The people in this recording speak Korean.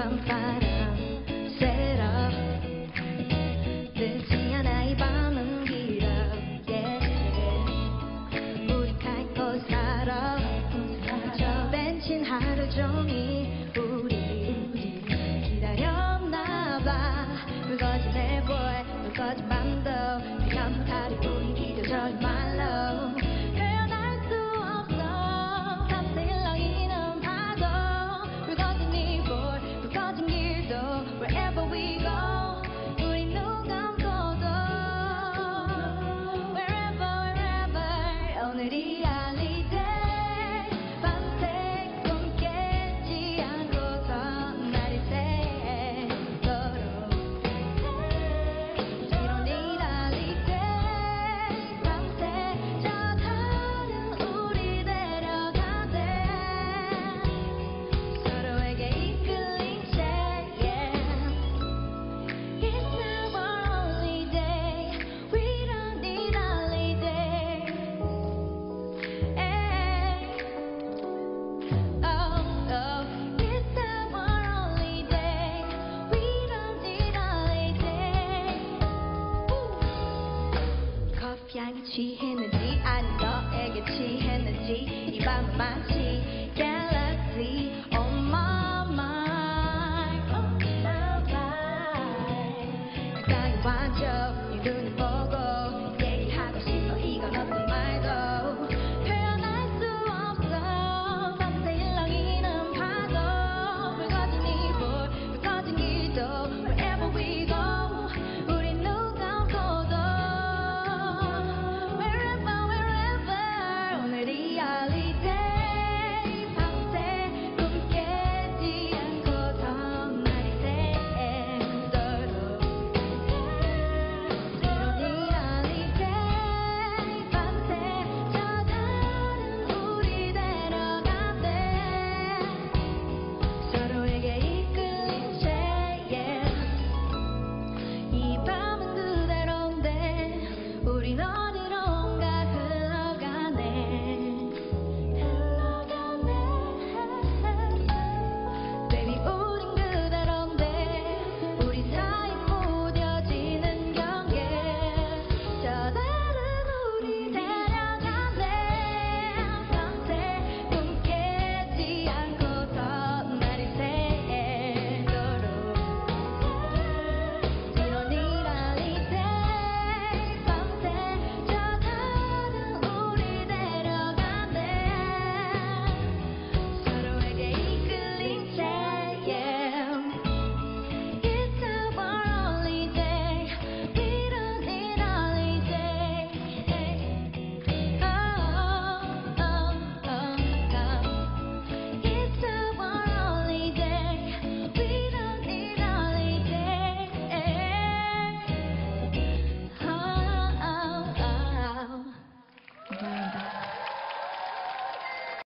I'm fine. 향이 취했는지 아니 너에게 취했는지 이 밤은 마치 갤럭시